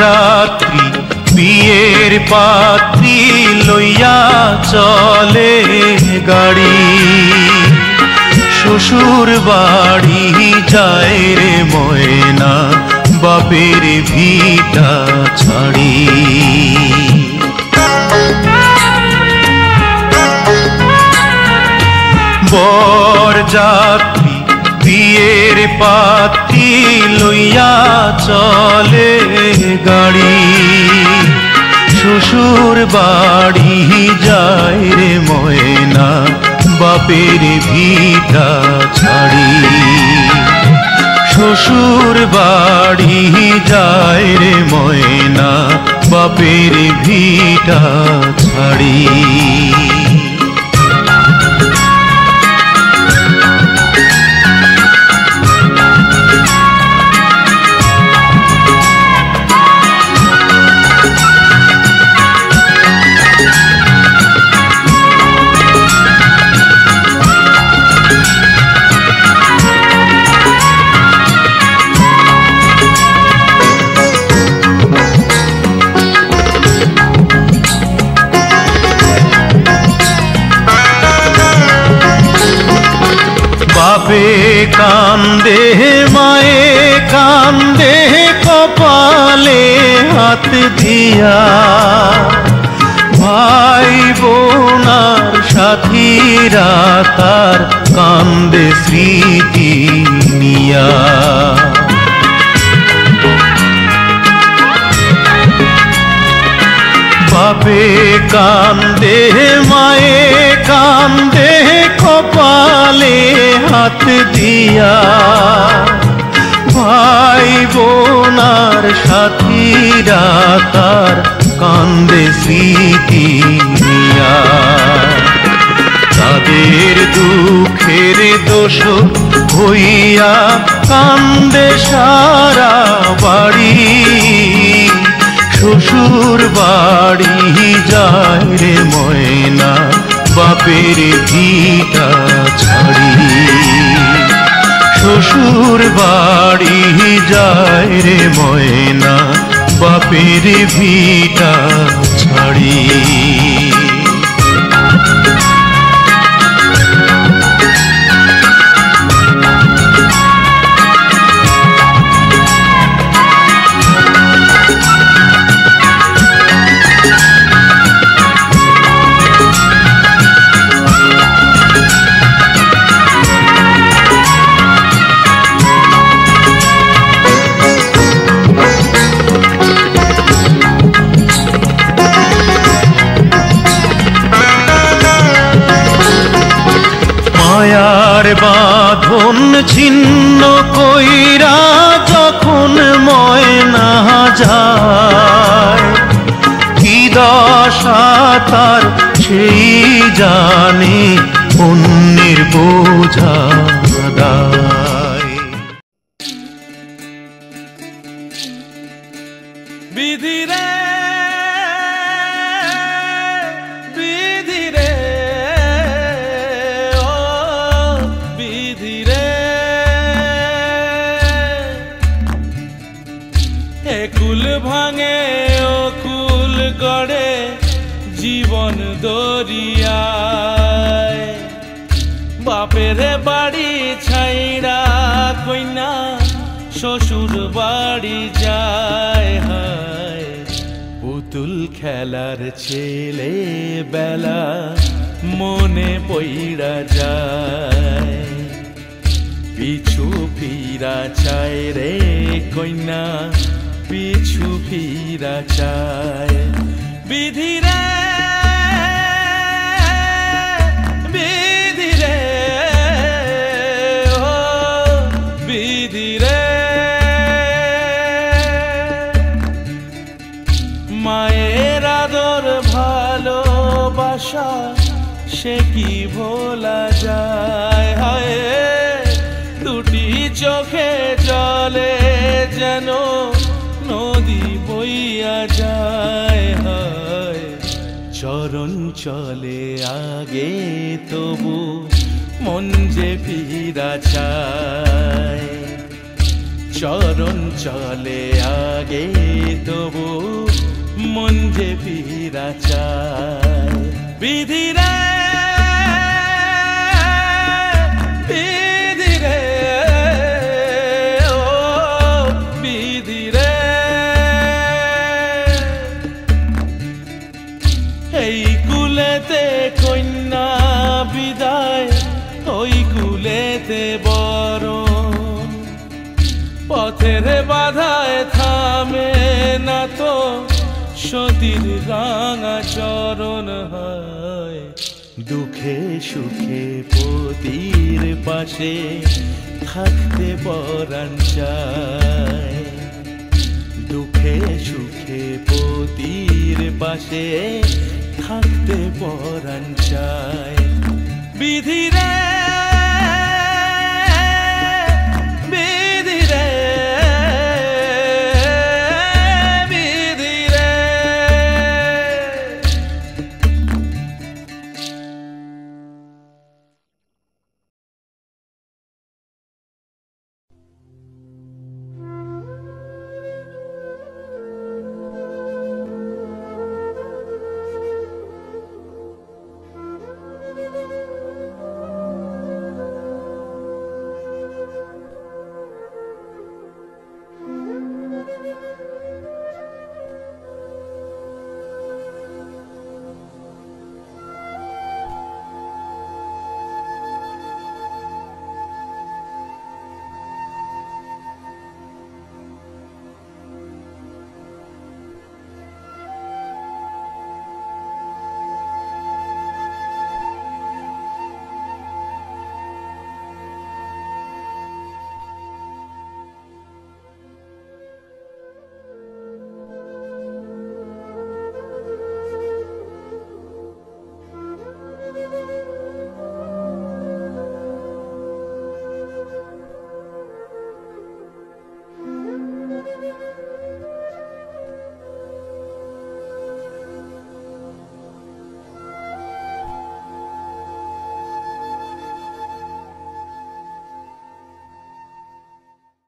যাত্রী বিয়ের পাত্রী লইয়া চলে গাড়ি। শ্বশুর বাড়ি যায় রে ময়না, বাপের ভিটা ছাড়ি। বর যাত্রী বিয়ের পাত্রী লইয়া চলে গাড়ি। শ্বশুর বাড়ি যায় রে ময়না, বাপের ভিটা ছাড়ি। শ্বশুর বাড়ি যায় রে ময়না, বাপের ভিটা ছাড়ি। বাপে কান্দে মায়ে, কান্দে কপালে হাত দিয়া। ভাই বোনার সাথীরা তার কান্দে স্মৃতি নিয়া। বাপে কান্দে মায়ে, কান্দে দিয়া ভাই বোনার সাথীরা তার কান্দে স্মৃতি নিয়া। তাদের দুঃখের দোষ হইয়া কান্দে সারা বাড়ি। শ্বশুর বাড়ি যায় রে ময়না, বাপের ভিটা ছাড়ি। শ্বশুর বাড়ি যায় রে ময়না বাপের ভিটা ছাড়ি। মায়ার বাঁধন ছিন্ন কইরা যখন ময়না যায় কি দশা তার সেই জানে অন্যের বোঝা। দরিয়ায়। বাপের বাড়ি ছাইড়া কইনা, শ্বশুর বাড়ি যায় হায়। পুতুল খেলার ছেলে বেলা মনে পইড়া যায়। পিছু ফিরা চায় রে কইনা, পিছু ফিরা চায়। বিধি ভালোবাসা সে কি ভোলা যায়? হায় দুটি চোখে জলে যেন নদী বইয়া যায়। হায়, চরণ চলে আগে তবু মন যে ফিরা চায়। চরণ চলে আগে তবু মন যে ফিরা চায়। বিধিরা বিধিরে ও বিধিরে এই কুলেতে কন্যা বিদায়, ওই কুলেতে বরণ। পথের বাধায় থামে না তো সতীর রাঙা চরণ হয়। দুঃখে সুখে পতির পাশে থাকতে পরাণ চায়। দুঃখে সুখে পতির পাশে থাকতে পরাণ চায়। বিধি